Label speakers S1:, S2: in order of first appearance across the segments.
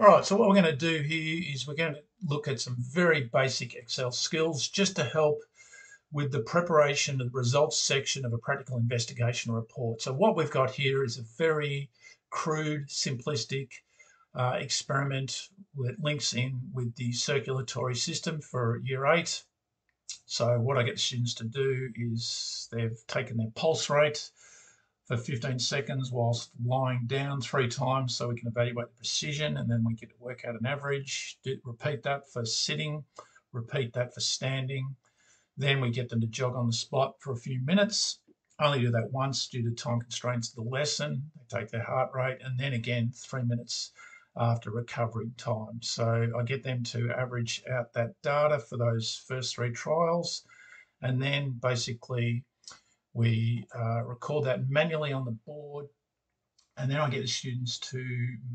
S1: All right, so what we're going to do here is we're going to look at some very basic Excel skills just to help with the preparation of the results section of a practical investigation report. So what we've got here is a very crude, simplistic uh, experiment that links in with the circulatory system for year eight. So what I get students to do is they've taken their pulse rate, for 15 seconds whilst lying down three times so we can evaluate the precision and then we get to work out an average. Do, repeat that for sitting, repeat that for standing. Then we get them to jog on the spot for a few minutes. Only do that once due to time constraints of the lesson. They take their heart rate and then again three minutes after recovery time. So I get them to average out that data for those first three trials and then basically we uh, record that manually on the board, and then I get the students to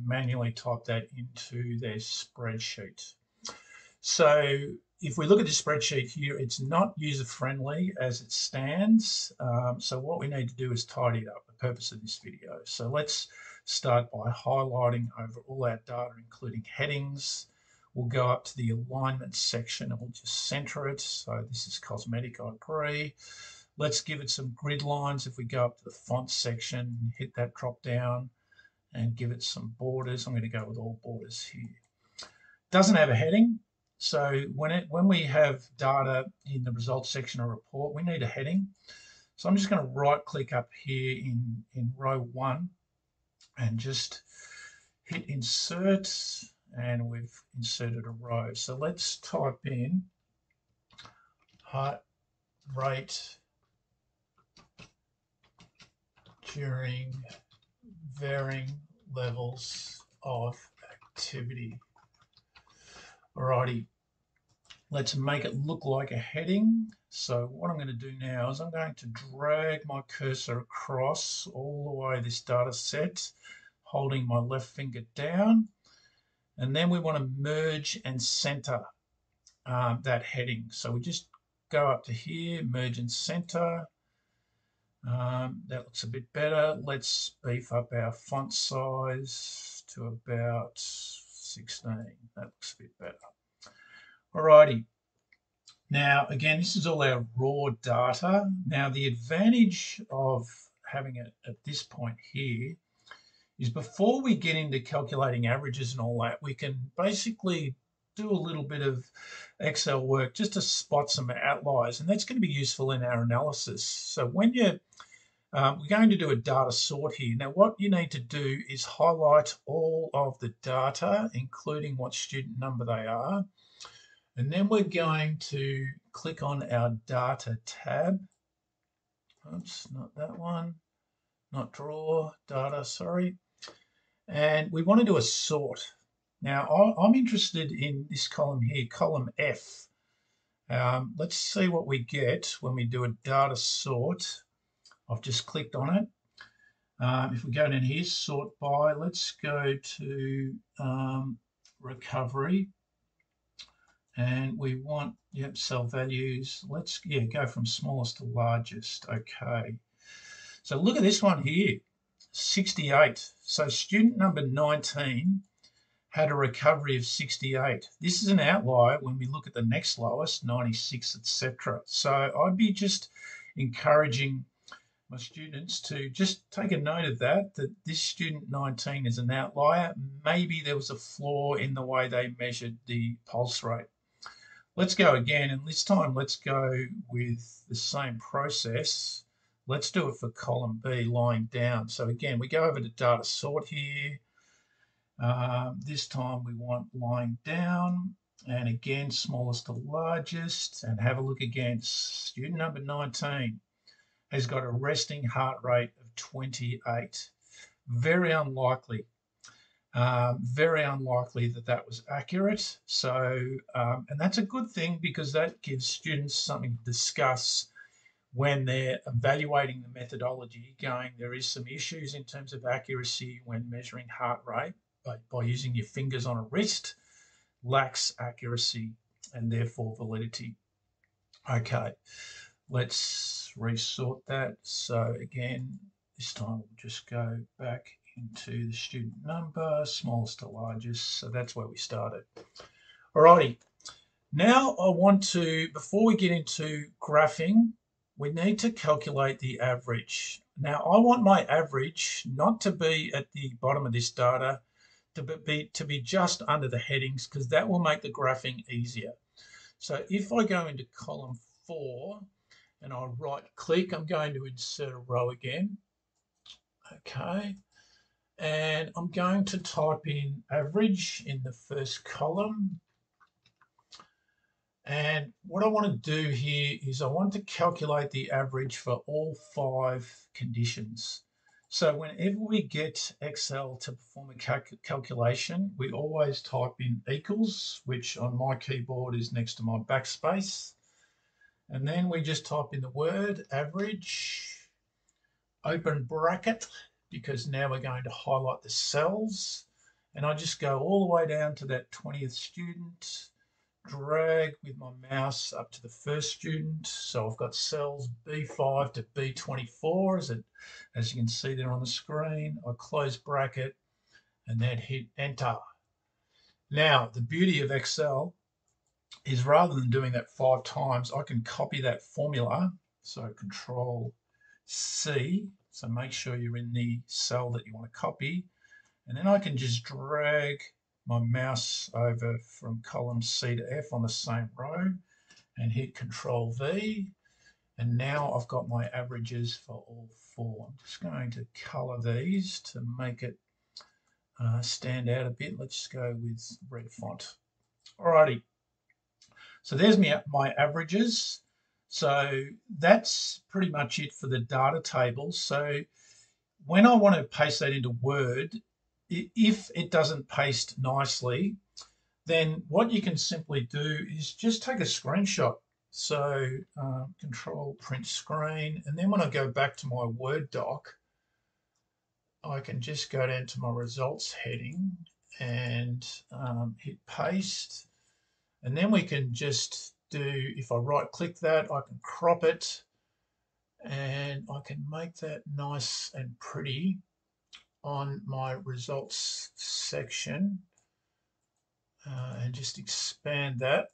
S1: manually type that into their spreadsheet. So if we look at the spreadsheet here, it's not user-friendly as it stands. Um, so what we need to do is tidy it up, the purpose of this video. So let's start by highlighting over all our data, including headings. We'll go up to the alignment section and we'll just center it. So this is cosmetic, I agree. Let's give it some grid lines. If we go up to the font section, hit that drop down and give it some borders. I'm going to go with all borders here. Doesn't have a heading. So when it when we have data in the results section of report, we need a heading. So I'm just going to right click up here in, in row one and just hit insert and we've inserted a row. So let's type in heart rate during varying levels of activity. Alrighty, let's make it look like a heading. So what I'm going to do now is I'm going to drag my cursor across all the way this data set, holding my left finger down. And then we want to merge and center um, that heading. So we just go up to here, merge and center, um, that looks a bit better. Let's beef up our font size to about 16. That looks a bit better. Alrighty. Now, again, this is all our raw data. Now, the advantage of having it at this point here is before we get into calculating averages and all that, we can basically do a little bit of Excel work just to spot some outliers, and that's going to be useful in our analysis. So when you um, we're going to do a data sort here. Now, what you need to do is highlight all of the data, including what student number they are. And then we're going to click on our data tab. Oops, not that one. Not draw, data, sorry. And we want to do a sort. Now, I'm interested in this column here, column F. Um, let's see what we get when we do a data sort. I've just clicked on it. Um, if we go down here, sort by, let's go to um, recovery. And we want, yep, cell values. Let's, yeah, go from smallest to largest. Okay. So look at this one here, 68. So student number 19 had a recovery of 68. This is an outlier when we look at the next lowest, 96, etc. So I'd be just encouraging my students to just take a note of that, that this student 19 is an outlier. Maybe there was a flaw in the way they measured the pulse rate. Let's go again, and this time let's go with the same process. Let's do it for column B, lying down. So again, we go over to data sort here. Um, this time we want lying down and again smallest to largest and have a look against student number 19 has got a resting heart rate of 28. Very unlikely. Um, very unlikely that that was accurate. So, um, and that's a good thing because that gives students something to discuss when they're evaluating the methodology, going, there is some issues in terms of accuracy when measuring heart rate by, by using your fingers on a wrist lacks accuracy and therefore validity. Okay, let's resort that. So again, this time we'll just go back into the student number, smallest to largest. So that's where we started. Alrighty. Now I want to, before we get into graphing, we need to calculate the average. Now I want my average not to be at the bottom of this data, to be, to be just under the headings because that will make the graphing easier. So if I go into column four and I right click, I'm going to insert a row again. Okay. And I'm going to type in average in the first column. And what I want to do here is I want to calculate the average for all five conditions. So whenever we get Excel to perform a cal calculation, we always type in equals, which on my keyboard is next to my backspace. And then we just type in the word average, open bracket, because now we're going to highlight the cells. And I just go all the way down to that 20th student, drag with my mouse up to the first student. So I've got cells B5 to B24 as, it, as you can see there on the screen. I close bracket and then hit enter. Now, the beauty of Excel is rather than doing that five times, I can copy that formula. So control C. So make sure you're in the cell that you want to copy. And then I can just drag my mouse over from column C to F on the same row and hit Control V. And now I've got my averages for all four. I'm just going to color these to make it uh, stand out a bit. Let's go with red font. Alrighty. So there's my, my averages. So that's pretty much it for the data table. So when I want to paste that into Word, if it doesn't paste nicely, then what you can simply do is just take a screenshot. So uh, control print screen. And then when I go back to my Word doc, I can just go down to my results heading and um, hit paste. And then we can just do, if I right click that, I can crop it and I can make that nice and pretty on my results section uh, and just expand that.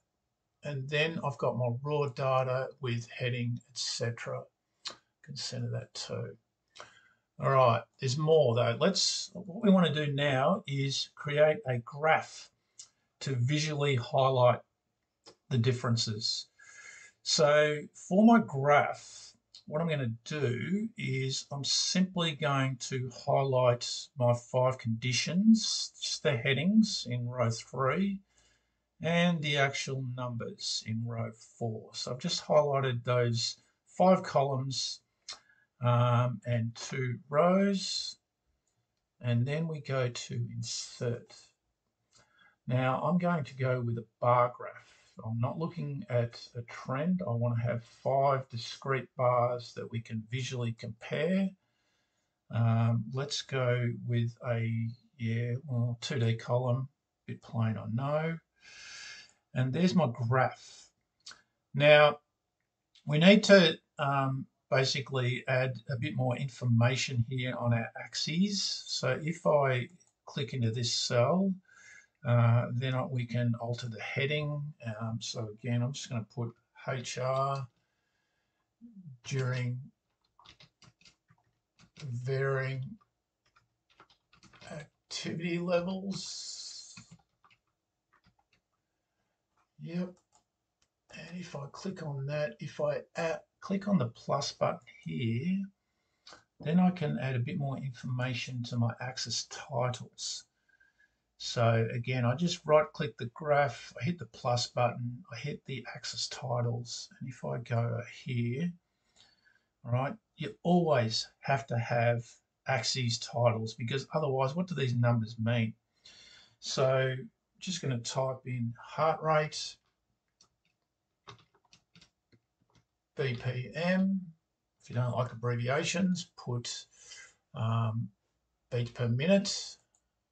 S1: And then I've got my raw data with heading, etc. Can center that too. All right, there's more though. Let's, what we want to do now is create a graph to visually highlight the differences. So for my graph, what I'm going to do is I'm simply going to highlight my five conditions, just the headings in row three, and the actual numbers in row four. So I've just highlighted those five columns um, and two rows, and then we go to insert. Now I'm going to go with a bar graph. I'm not looking at a trend. I want to have five discrete bars that we can visually compare. Um, let's go with a, yeah, well, 2D column, bit plain, I know. And there's my graph. Now, we need to um, basically add a bit more information here on our axes. So if I click into this cell, uh, then we can alter the heading. Um, so again, I'm just going to put HR during varying activity levels. Yep. And if I click on that, if I add, click on the plus button here, then I can add a bit more information to my axis titles. So again, I just right click the graph, I hit the plus button, I hit the axis titles, and if I go here, all right, you always have to have axes titles because otherwise, what do these numbers mean? So just going to type in heart rate, BPM. If you don't like abbreviations, put um, beat per minute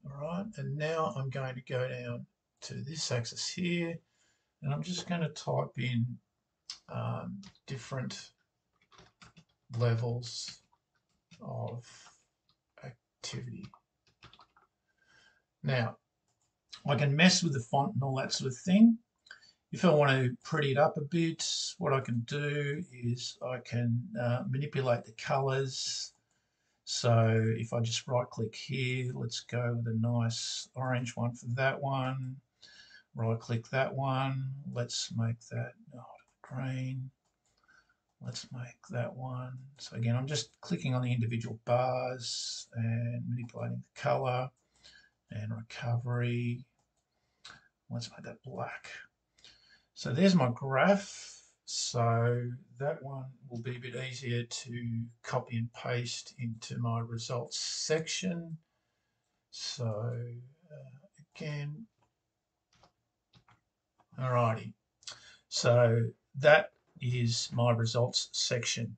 S1: all right, and now I'm going to go down to this axis here, and I'm just going to type in um, different levels of activity. Now, I can mess with the font and all that sort of thing. If I want to pretty it up a bit, what I can do is I can uh, manipulate the colors. So if I just right click here, let's go with a nice orange one for that one. Right click that one. Let's make that oh, green. Let's make that one. So again, I'm just clicking on the individual bars and manipulating the color and recovery. Let's make that black. So there's my graph. So that one will be a bit easier to copy and paste into my results section. So uh, again, alrighty. So that is my results section.